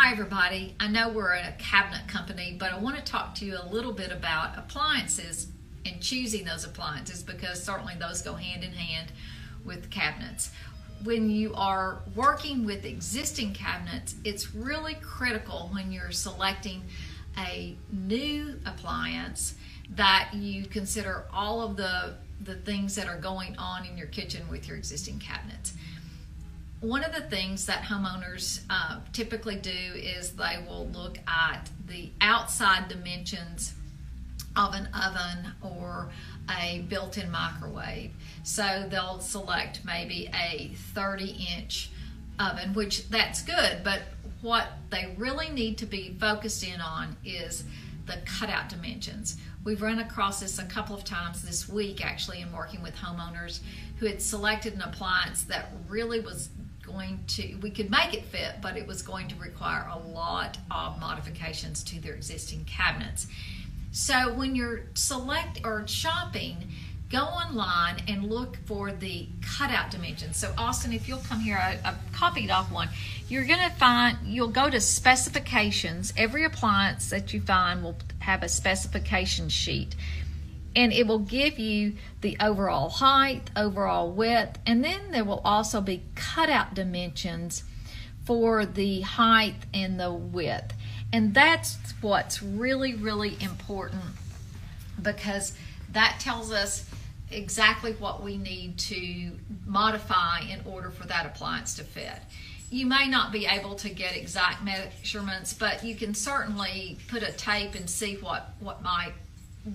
Hi, everybody. I know we're a cabinet company, but I want to talk to you a little bit about appliances and choosing those appliances because certainly those go hand in hand with cabinets. When you are working with existing cabinets, it's really critical when you're selecting a new appliance that you consider all of the, the things that are going on in your kitchen with your existing cabinets one of the things that homeowners uh, typically do is they will look at the outside dimensions of an oven or a built-in microwave. So they'll select maybe a 30 inch oven, which that's good, but what they really need to be focused in on is the cutout dimensions. We've run across this a couple of times this week actually in working with homeowners who had selected an appliance that really was going to, we could make it fit, but it was going to require a lot of modifications to their existing cabinets. So when you're select or shopping, go online and look for the cutout dimensions. So Austin, if you'll come here, I, I copied off one. You're going to find, you'll go to specifications. Every appliance that you find will have a specification sheet and it will give you the overall height, overall width, and then there will also be cutout dimensions for the height and the width. And that's what's really, really important because that tells us exactly what we need to modify in order for that appliance to fit. You may not be able to get exact measurements, but you can certainly put a tape and see what, what might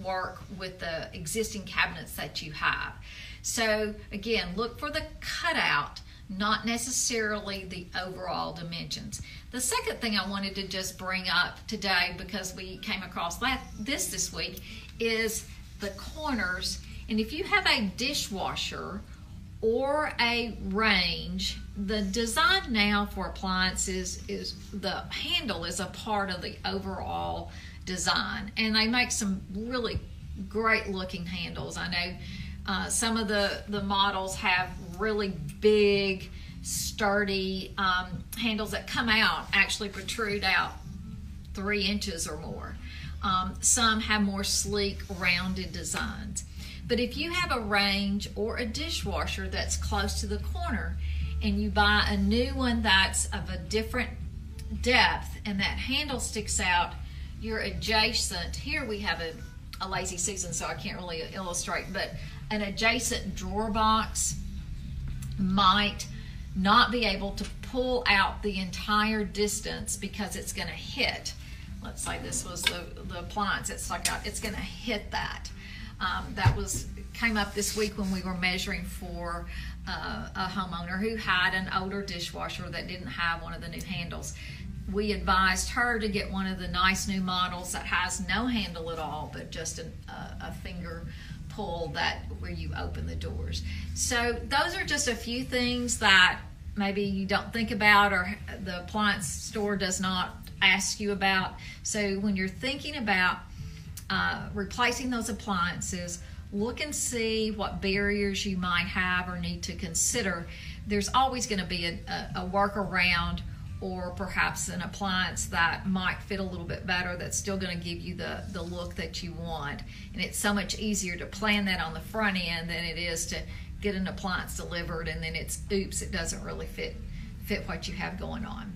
work with the existing cabinets that you have. So again, look for the cutout, not necessarily the overall dimensions. The second thing I wanted to just bring up today because we came across that, this this week is the corners. And if you have a dishwasher or a range, the design now for appliances is the handle is a part of the overall design. And they make some really great looking handles. I know uh, some of the, the models have really big, sturdy um, handles that come out, actually protrude out three inches or more. Um, some have more sleek, rounded designs. But if you have a range or a dishwasher that's close to the corner and you buy a new one that's of a different depth and that handle sticks out, your adjacent, here we have a, a lazy Susan, so I can't really illustrate, but an adjacent drawer box might not be able to pull out the entire distance because it's going to hit. Let's say this was the, the appliance that stuck out. It's going to hit that. Um, that was came up this week when we were measuring for uh, a homeowner who had an older dishwasher that didn't have one of the new handles we advised her to get one of the nice new models that has no handle at all, but just a, a, a finger pull that where you open the doors. So those are just a few things that maybe you don't think about or the appliance store does not ask you about. So when you're thinking about uh, replacing those appliances, look and see what barriers you might have or need to consider. There's always going to be a, a, a workaround or perhaps an appliance that might fit a little bit better that's still going to give you the, the look that you want. And it's so much easier to plan that on the front end than it is to get an appliance delivered and then it's oops, it doesn't really fit fit what you have going on.